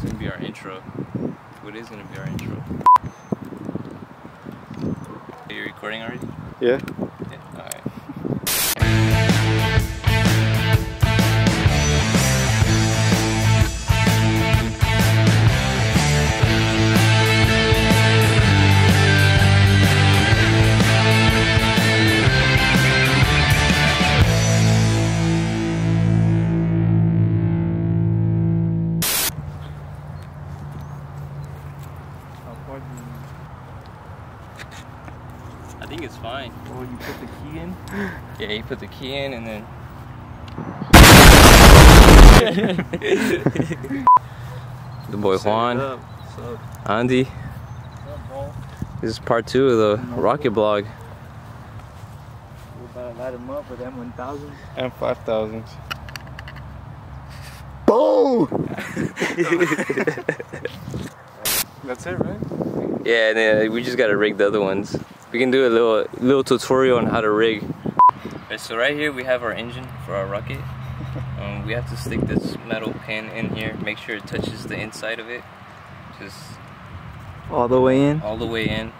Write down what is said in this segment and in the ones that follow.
It's gonna be our intro. What is gonna be our intro? Are you recording already? Yeah. Put the key in and then. the boy Juan, What's up? Andy. What's up, bro? This is part two of the rocket blog. We're about to light him up with M1000. And 5,000. Boom! That's it, right? Yeah, and then we just gotta rig the other ones. We can do a little little tutorial on how to rig. Alright, so right here we have our engine for our rocket. Um, we have to stick this metal pin in here, make sure it touches the inside of it. Just All the way in? all the way in.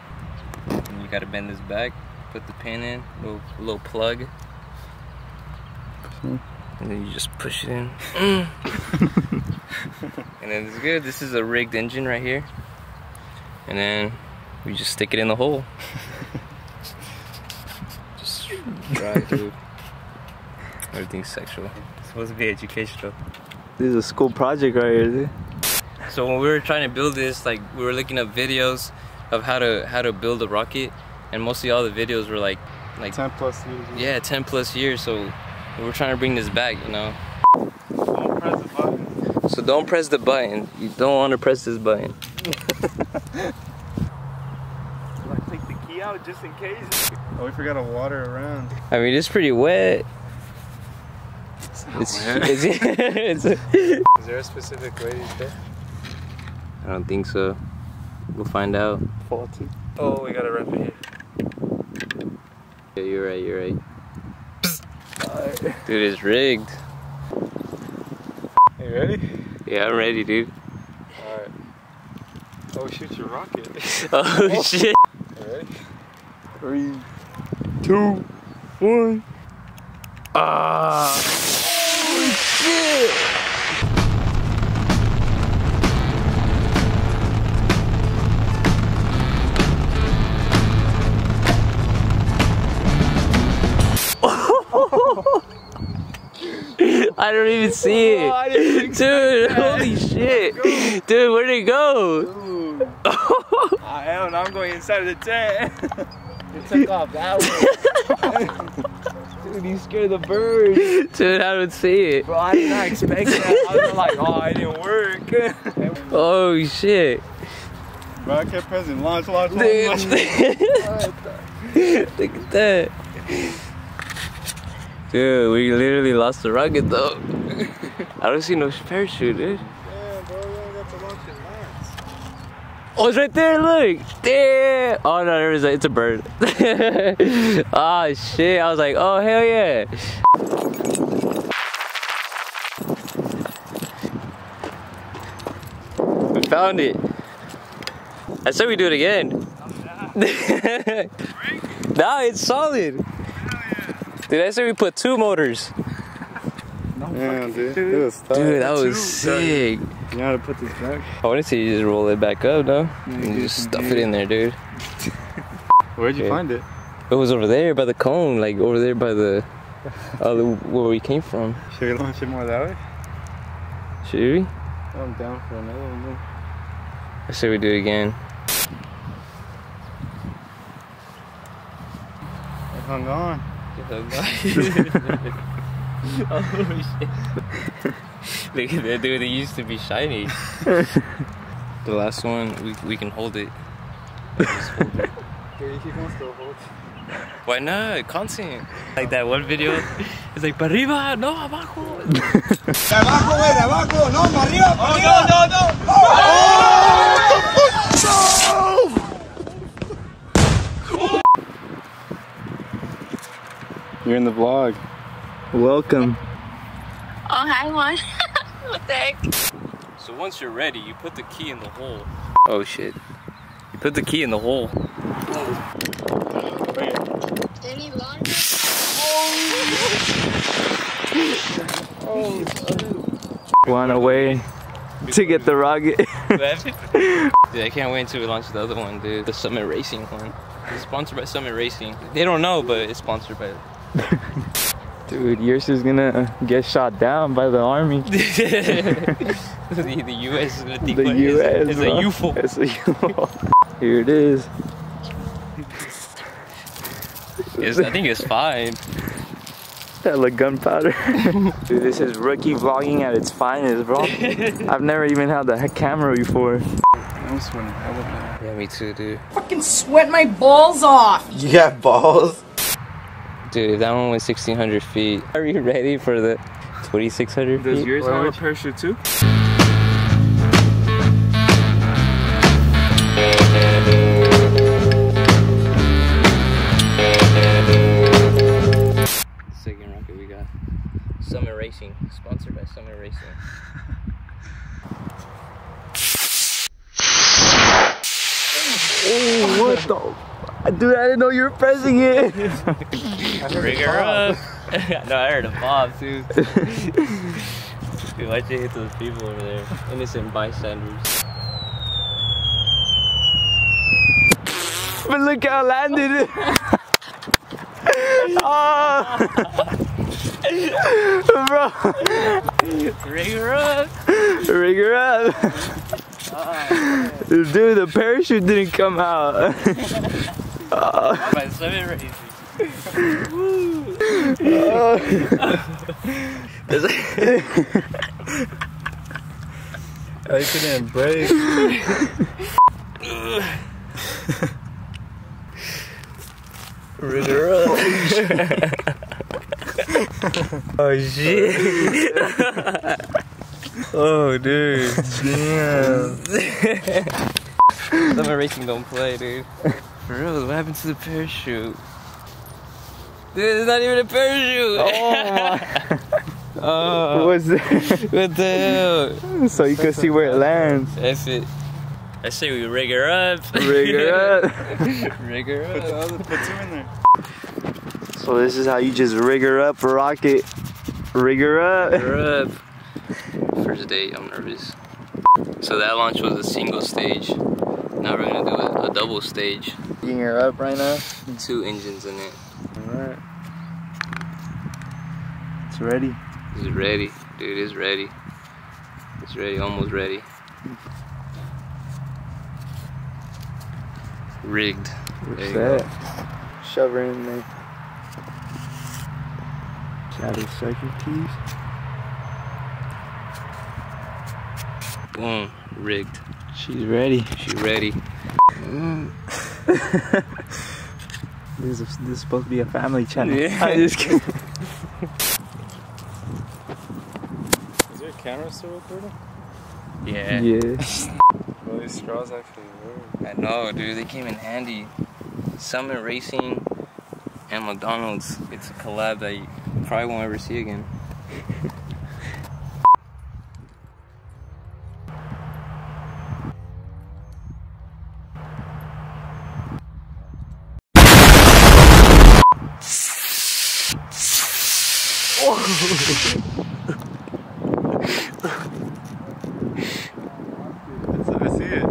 And you gotta bend this back, put the pin in, little little plug. And then you just push it in. and then it's good. This is a rigged engine right here. And then we just stick it in the hole. Just dry, dude. Everything's sexual. It's supposed to be educational. This is a school project right here, dude. So when we were trying to build this, like we were looking up videos of how to how to build a rocket, and mostly all the videos were like like 10 plus years. yeah, 10 plus years. So we're trying to bring this back, you know. Don't press the button. So don't press the button. You don't want to press this button. Like, take the key out just in case. Oh, we forgot to water around. I mean, it's pretty wet. It's, it's, it's Is there a specific way to do I don't think so. We'll find out. Faulty. Oh, we gotta wrap it here. Yeah, you're right. You're right. Dude, it's rigged. Are you ready? Yeah, I'm ready, dude. Alright. Oh, shoot your rocket. Oh shit. Ready? Three, two, one. Ah. I don't even see oh, it. Oh, I Dude, holy shit. Dude, where'd it go? I am. I'm going inside of the tent. it took off that one. Dude, you scared the bird. Dude, I don't see it. Bro, I did not expect that. I was like, oh, it didn't work. Oh shit. Bro, I kept pressing launch, launch, launch, Dude. launch. Look at that. Dude, we literally lost the rocket though. I don't see no parachute, dude. Yeah, bro, only got to launch it once. Oh, it's right there, look. There. Oh, no, there is a, it's a bird. oh, shit. I was like, oh, hell yeah. We found it. I said we do it again. Oh, nah, it's solid. Dude, I said we put two motors. No Yeah, dude. It. Dude, that was sick. You know how to put this back? I want to see you just roll it back up, no? Yeah, And do just stuff it in there, dude. Where'd you Okay. find it? It was over there by the cone, like over there by the, uh, the where we came from. Should we launch it more that way? Should we? I'm down for another one. then. I say we do it again. It hung on. oh shit! Look at that dude. It used to be shiny. the last one, we we can hold it. Just hold it. Okay, you keep on still hold. Why not? Content. Like that one video. It's like, para arriba, no, abajo. You're in the vlog. Welcome. Oh, hi, Juan. what the heck? So once you're ready, you put the key in the hole. Oh shit. You put the key in the hole. Any laundry? One away to get the rocket. dude, I can't wait until we launch the other one, dude. The Summit Racing one. It's sponsored by Summit Racing. They don't know, but it's sponsored by. Dude, yours is gonna get shot down by the army. the, the US is gonna think The like US. it's, it's a. UFO. It's a UFO. Here it is. It's, I think it's fine. Hella gunpowder. Dude, this is rookie vlogging at its finest, bro. I've never even had the camera before. I'm sweating hella bad. Yeah, me too, dude. fucking sweat my balls off. You got balls? Dude, if that one was 1600 feet, are you ready for the 2600 Does yours have a parachute too? Second rocket we got. Summit Racing, sponsored by Summit Racing. Oh, what the? Dude, I didn't know you were pressing it. Rig her up. no, I heard a pop too. Dude, why'd you hit those people over there? Innocent bystanders. but look how I landed it. oh. Bro, Rig her up. rig her up. Dude, the parachute didn't come out. By Summit Racing. I couldn't break. rig up. oh shit. oh dude. Damn. Summit Racing don't play, dude. For real, what happened to the parachute? Dude, it's not even a parachute. Oh uh, oh, What's that? what the hell? so you can see where it lands. F it. I say we rig her up. Rig her up. rig her up. Put two in there. So this is how you just rig her up for rocket. Rig her up. Rig her up. First day, I'm nervous. So that launch was a single stage. Now we're gonna do a, a double stage. Rigging her up right now. Two engines in it. Alright. It's ready. It's ready. Dude, it's ready. It's ready, almost ready. Rigged. What's that? Shove her in there. Shadow circuit keys. Boom. Rigged. She's ready. She ready. Mm. This is, this is supposed to be a family channel. Yeah. I'm just kidding. Is your camera still recording? Yeah. Yeah. Well, these straws actually work. I know, dude. They came in handy. Summit Racing and McDonald's. It's a collab that you probably won't ever see again. Let's, let me see it.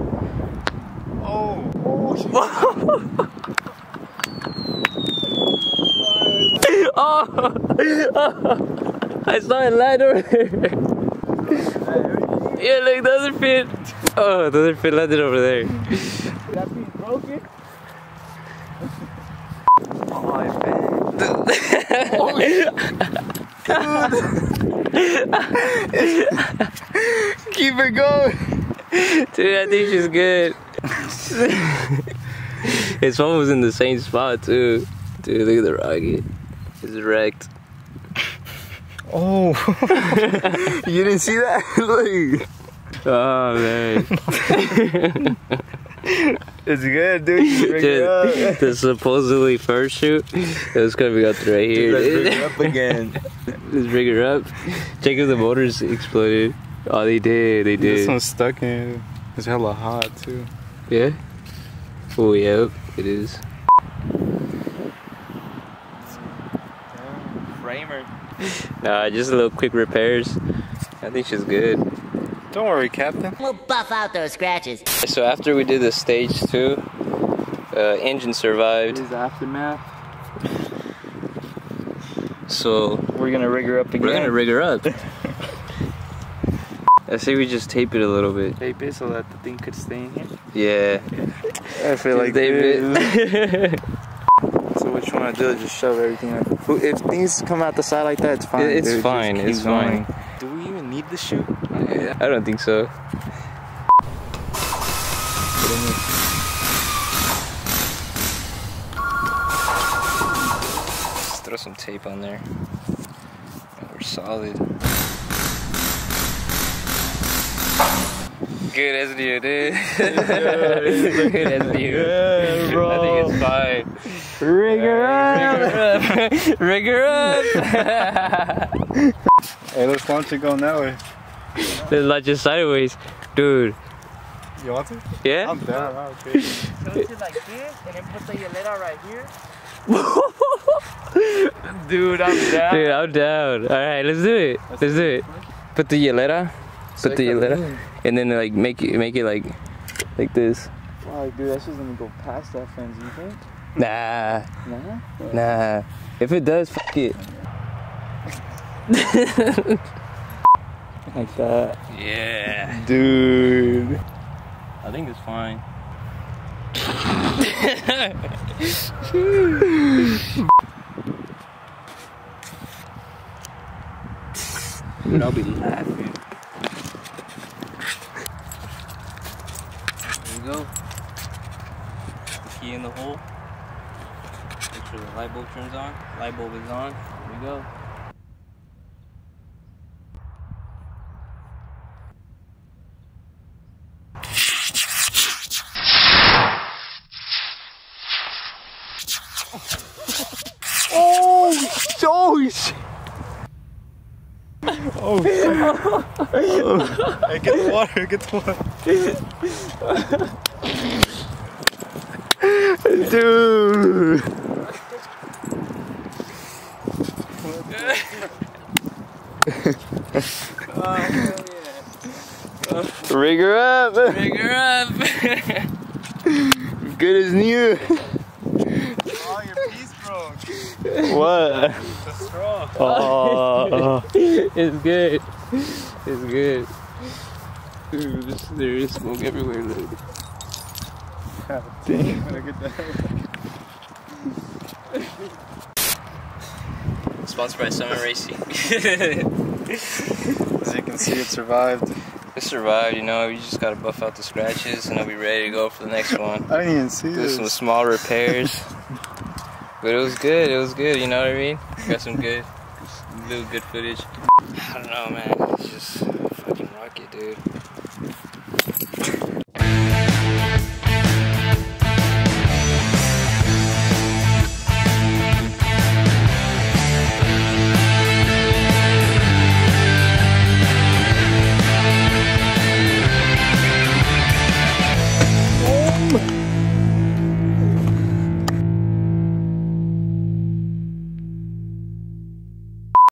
Oh. Oh! I saw it oh, land over there. yeah, look, the other fin. Oh, the other fin landed over there. That piece broken? Keep it going. Dude, I think she's good. His phone was in the same spot too. Dude, look at the rocket. It's wrecked. Oh. you didn't see that? Look. Oh man. It's good, dude. You rig it up. Dude, the supposedly first shoot, it was coming up right here. Let's dude. rig it up again. Let's bring her up. Check if the motors exploded. Oh, they did. They did. This one's stuck in. It's hella hot too. Yeah. Oh, yeah. It is. Framer. Nah, just a little quick repairs. I think she's good. Don't worry, Captain. We'll buff out those scratches. So after we did the stage two, uh, engine survived. This aftermath. So We're gonna rig her up again. we're gonna rig her up. I say we just tape it a little bit. tape it so that the thing could stay in here. Yeah. I feel like tape this. it. So what you wanna do is just shove everything up. If things come out the side like that, it's fine. It's dude. Fine, keep it's fine. going. Do we even need the shoot? I don't think so. Just throw some tape on there. We're solid. Good SDU, dude. Good as SDU. bro. I think it's fine. Rig her up. Rig her up. Hey, let's launch it going that way. Let's launch it sideways. Dude. You want to? Yeah? I'm down. I'm okay. Tilt it like this, and then put the yelera right here. Dude, I'm down. Dude, I'm down. All right, let's do it. Let's do it. Put the yelera. Put the yelera, and then like make it make it like like this. Wow, dude, that's just gonna go past that fence. You think? Nah, Nah. nah. If it does, fuck it. Like that. Yeah. Dude. I think it's fine. Dude, I'll be laughing. There we go. Key in the hole. Make sure the light bulb turns on. Light bulb is on. There we go. Oh shit. Hey, get the water. Get the water. Dude. Rig her up. Pick her up. Good as new. Your piece broke. What? The straw. Oh. it's good. It's good. Ooh, this, there is smoke everywhere. Look. Damn. Gotta get that. Sponsored by Summit Racing. As you can see, it survived. it survived, you know. You just gotta buff out the scratches and I'll be ready to go for the next one. I didn't even see Do some small repairs. but it was good, it was good, you know what I mean? Got some good, little good footage. I don't know, man. It's just fucking rocket, dude.